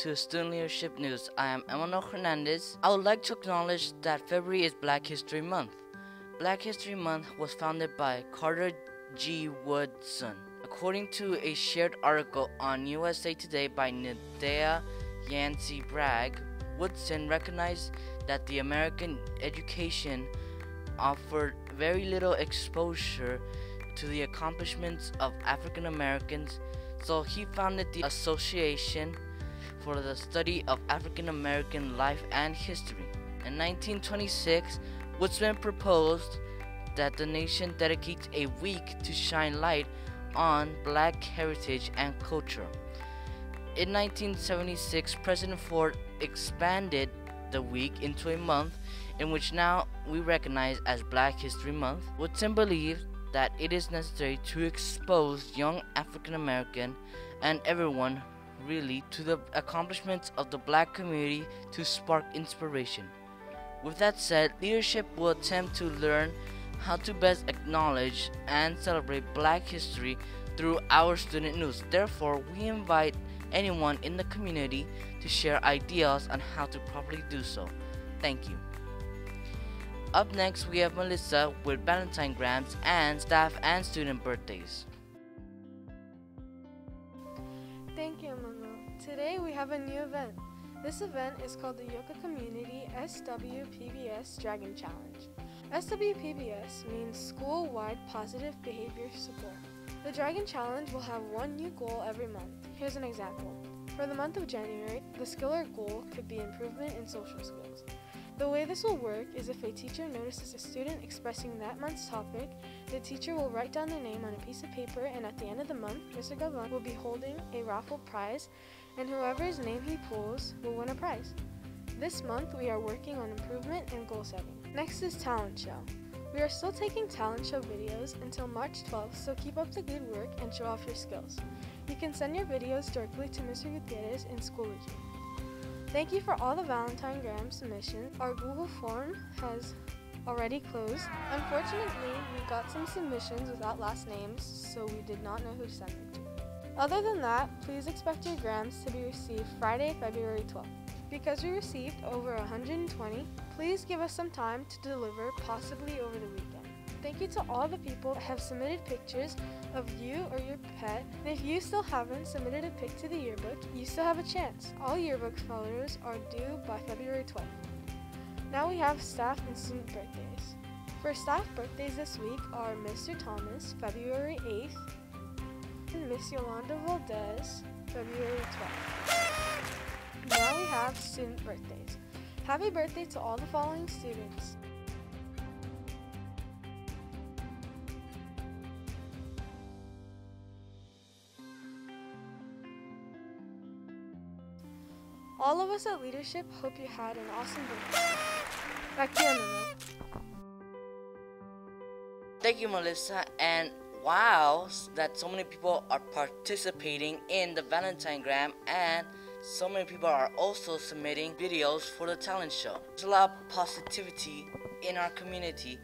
to Student Leadership News. I am Emmanuel Hernandez. I would like to acknowledge that February is Black History Month. Black History Month was founded by Carter G. Woodson. According to a shared article on USA Today by Nadea Yancey Bragg, Woodson recognized that the American education offered very little exposure to the accomplishments of African Americans, so he founded the Association for the Study of African American Life and History. In 1926, Woodson proposed that the nation dedicates a week to shine light on black heritage and culture. In 1976, President Ford expanded the week into a month in which now we recognize as Black History Month. Woodson believed that it is necessary to expose young African American and everyone really to the accomplishments of the black community to spark inspiration. With that said, leadership will attempt to learn how to best acknowledge and celebrate black history through our student news. Therefore, we invite anyone in the community to share ideas on how to properly do so. Thank you. Up next, we have Melissa with Valentine Grams and staff and student birthdays. Thank you, Emmanuel. Today we have a new event. This event is called the Yoka Community SWPBS Dragon Challenge. SWPBS means School Wide Positive Behavior Support. The Dragon Challenge will have one new goal every month. Here's an example. For the month of January, the skill or goal could be improvement in social skills. The way this will work is if a teacher notices a student expressing that month's topic, the teacher will write down their name on a piece of paper and at the end of the month, Mr. Gavan will be holding a raffle prize and whoever's name he pulls will win a prize. This month we are working on improvement and goal setting. Next is talent show. We are still taking talent show videos until March 12th, so keep up the good work and show off your skills. You can send your videos directly to Mr. Gutierrez in Schoology. Thank you for all the Valentine Gram submissions. Our Google form has already closed. Unfortunately, we got some submissions without last names, so we did not know who to send them to. Other than that, please expect your grams to be received Friday, February 12th. Because we received over 120, please give us some time to deliver, possibly over the weekend. Thank you to all the people that have submitted pictures of you or your pet. And if you still haven't submitted a pic to the yearbook, you still have a chance. All yearbook photos are due by February 12th. Now we have staff and student birthdays. For staff birthdays this week are Mr. Thomas, February 8th, and Miss Yolanda Valdez, February 12th. Now we have student birthdays. Happy birthday to all the following students. All of us at Leadership hope you had an awesome day. Back to you, Emma. Thank you, Melissa, and wow, that so many people are participating in the Valentine Gram and so many people are also submitting videos for the talent show. There's a lot of positivity in our community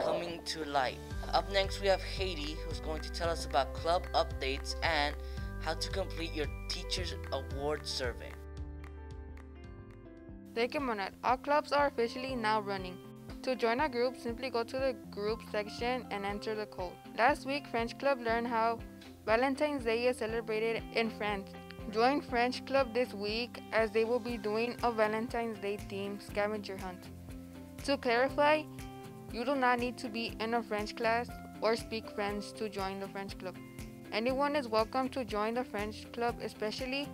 coming to light. Up next, we have Haiti, who's going to tell us about club updates and how to complete your Teachers Award survey. Monette. All clubs are officially now running. To join our group, simply go to the group section and enter the code. Last week, French Club learned how Valentine's Day is celebrated in France. Join French Club this week as they will be doing a Valentine's Day themed scavenger hunt. To clarify, you do not need to be in a French class or speak French to join the French Club. Anyone is welcome to join the French Club, especially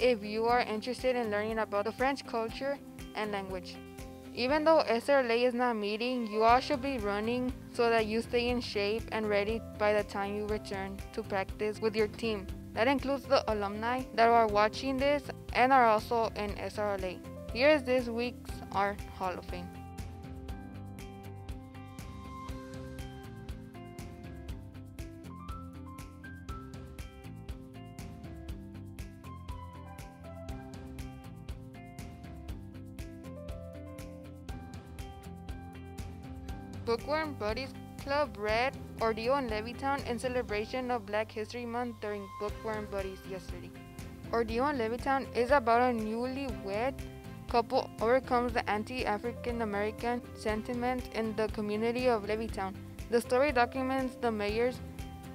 if you are interested in learning about the French culture and language. Even though SRLA is not meeting, you all should be running so that you stay in shape and ready by the time you return to practice with your team. That includes the alumni that are watching this and are also in SRLA. Here is this week's Art Hall of Fame. Bookworm Buddies Club read Ordeal in Levittown in celebration of Black History Month during Bookworm Buddies yesterday. Ordeal in Levittown is about a newlywed couple overcomes the anti-African American sentiment in the community of Levittown. The story documents the Myers'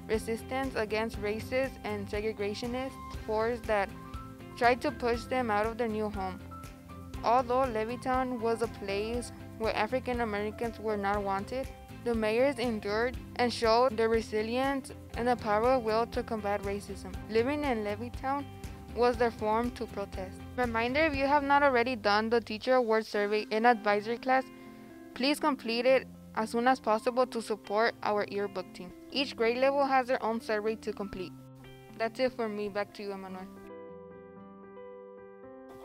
resistance against racist and segregationist forces that tried to push them out of their new home. Although Levittown was a place where African Americans were not wanted, the Myers endured and showed their resilience and the power of will to combat racism. Living in Levittown was their form to protest. Reminder if you have not already done the Teacher Award Survey in advisory class, please complete it as soon as possible to support our yearbook team. Each grade level has their own survey to complete. That's it for me. Back to you, Emmanuel.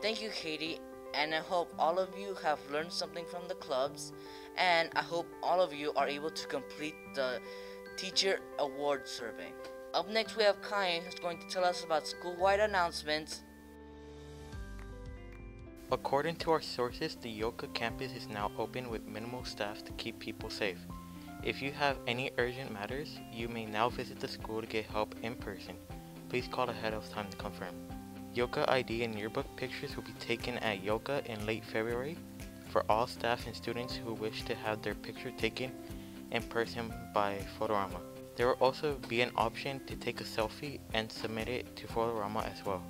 Thank you, Katie, and I hope all of you have learned something from the clubs, and I hope all of you are able to complete the Teacher Award Survey. Up next, we have Kyan who's going to tell us about school-wide announcements. According to our sources, the Yoka campus is now open with minimal staff to keep people safe. If you have any urgent matters, you may now visit the school to get help in person. Please call ahead of time to confirm. Yoka ID and yearbook pictures will be taken at Yoka in late February for all staff and students who wish to have their picture taken in person by Fotorama. There will also be an option to take a selfie and submit it to Fotorama as well.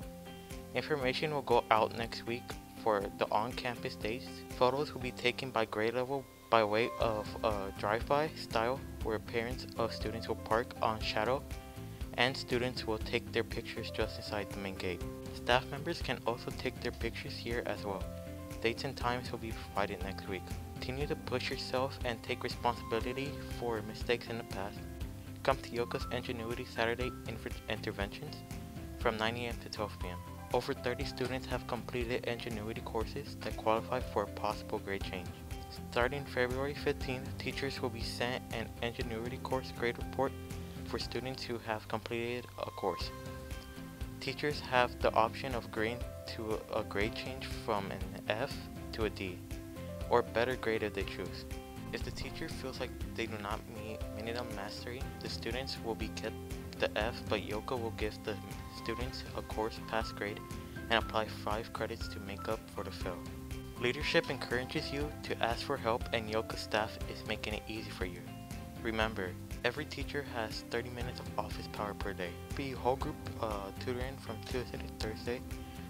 Information will go out next week for the on-campus days. Photos will be taken by grade level by way of a drive-by style where parents of students will park on Shatto and students will take their pictures just inside the main gate. Staff members can also take their pictures here as well. Dates and times will be provided next week. Continue to push yourself and take responsibility for mistakes in the past. Come to Yoka's Edgenuity Saturday Interventions from 9 a.m. to 12 p.m. Over 30 students have completed Edgenuity courses that qualify for a possible grade change. Starting February 15th, teachers will be sent an Edgenuity course grade report for students who have completed a course. Teachers have the option of grading to a grade change from an F to a D, or better grade if they choose. If the teacher feels like they do not meet minimum mastery, the students will be kept the F, but Yoka will give the students a course pass grade and apply 5 credits to make up for the fail. Leadership encourages you to ask for help and Yoka staff is making it easy for you. Remember, every teacher has 30 minutes of office power per day. Be whole group uh, tutoring from Tuesday to Thursday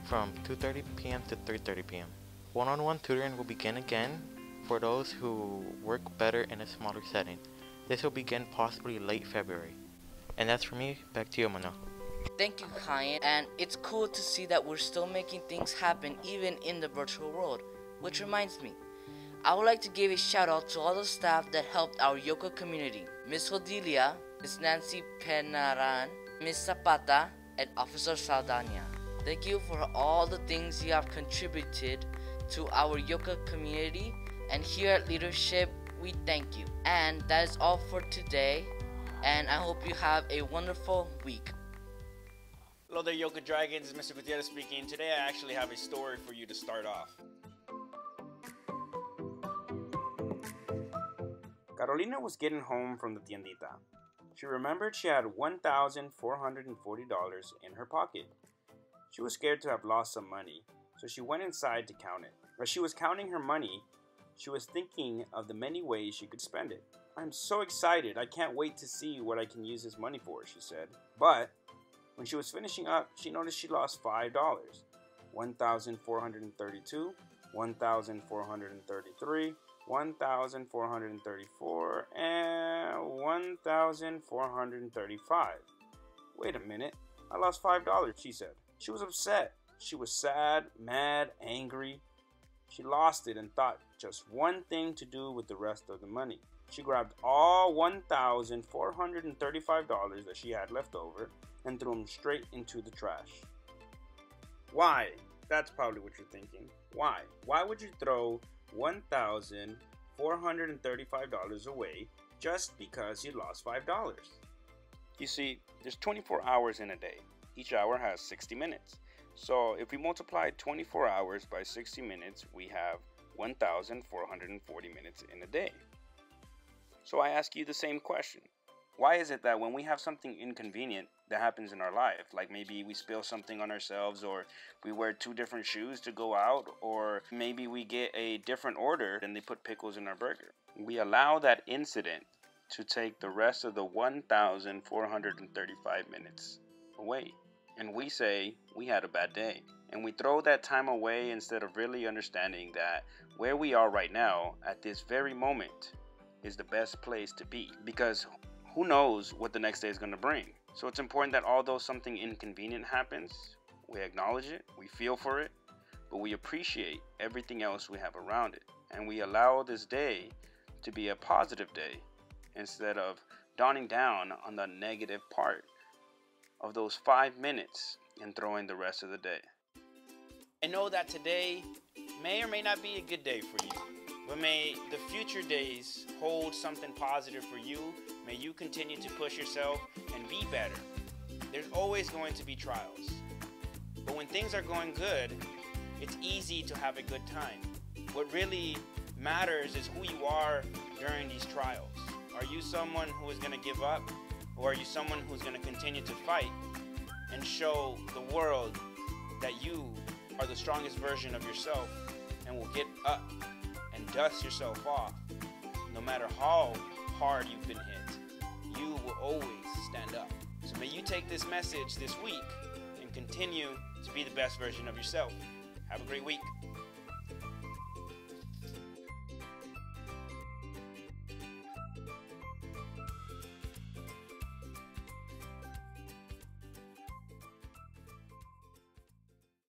from 2.30 p.m. to 3.30 p.m. One-on-one tutoring will begin again for those who work better in a smaller setting. This will begin possibly late February. And that's for me. Back to you, Mano. Thank you, Kyan. And it's cool to see that we're still making things happen even in the virtual world. Which reminds me, I would like to give a shout out to all the staff that helped our Yoka community Miss Hodelia, Miss Nancy Penaran, Miss Zapata, and Officer Saldana. Thank you for all the things you have contributed to our Yoka community, and here at Leadership, we thank you. And that is all for today and I hope you have a wonderful week. Hello there, Yoka Dragons. Mr. Gutierrez speaking. Today I actually have a story for you to start off. Carolina was getting home from the tiendita. She remembered she had $1,440 in her pocket. She was scared to have lost some money, so she went inside to count it. As she was counting her money, she was thinking of the many ways she could spend it. I'm so excited. I can't wait to see what I can use this money for, she said. But when she was finishing up, she noticed she lost $5. 1,432, 1,433, 1,434, and 1,435. Wait a minute. I lost $5, she said. She was upset. She was sad, mad, angry. She lost it and thought just one thing to do with the rest of the money. She grabbed all $1,435 that she had left over and threw them straight into the trash. Why? That's probably what you're thinking. Why? Why would you throw $1,435 away just because you lost $5? You see, there's 24 hours in a day. Each hour has 60 minutes. So if we multiply 24 hours by 60 minutes, we have 1,440 minutes in a day. So I ask you the same question Why is it that when we have something inconvenient that happens in our life, like maybe we spill something on ourselves, or we wear two different shoes to go out, or maybe we get a different order and they put pickles in our burger, we allow that incident to take the rest of the 1,435 minutes away. And we say we had a bad day. And we throw that time away instead of really understanding that where we are right now, at this very moment, is the best place to be. Because who knows what the next day is going to bring. So it's important that although something inconvenient happens, we acknowledge it, we feel for it, but we appreciate everything else we have around it. And we allow this day to be a positive day instead of dawning down on the negative part of those five minutes and throwing the rest of the day. I know that today may or may not be a good day for you, but may the future days hold something positive for you. May you continue to push yourself and be better. There's always going to be trials, but when things are going good, it's easy to have a good time. What really matters is who you are during these trials. Are you someone who is going to give up? Or are you someone who's going to continue to fight and show the world that you are the strongest version of yourself and will get up dust yourself off no matter how hard you've been hit? You will always stand up. So may you take this message this week and continue to be the best version of yourself. Have a great week.